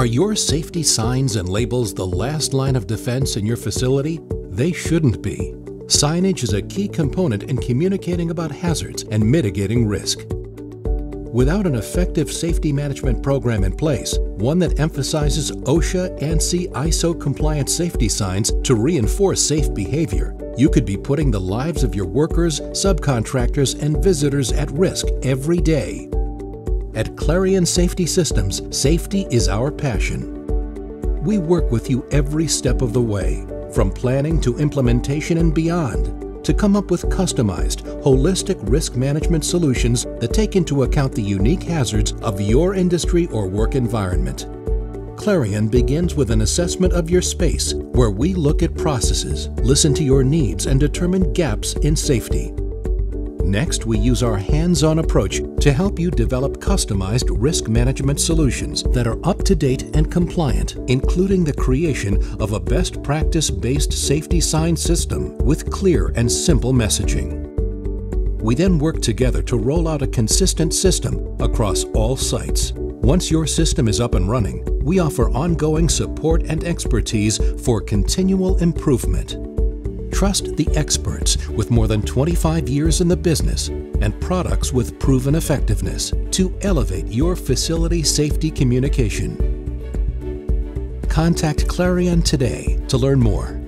Are your safety signs and labels the last line of defense in your facility? They shouldn't be. Signage is a key component in communicating about hazards and mitigating risk. Without an effective safety management program in place, one that emphasizes OSHA, ANSI, ISO compliant safety signs to reinforce safe behavior, you could be putting the lives of your workers, subcontractors, and visitors at risk every day. At Clarion Safety Systems, safety is our passion. We work with you every step of the way, from planning to implementation and beyond to come up with customized, holistic risk management solutions that take into account the unique hazards of your industry or work environment. Clarion begins with an assessment of your space where we look at processes, listen to your needs, and determine gaps in safety. Next, we use our hands-on approach to help you develop customized risk management solutions that are up to date and compliant, including the creation of a best practice-based safety sign system with clear and simple messaging. We then work together to roll out a consistent system across all sites. Once your system is up and running, we offer ongoing support and expertise for continual improvement. Trust the experts with more than 25 years in the business and products with proven effectiveness to elevate your facility safety communication. Contact Clarion today to learn more.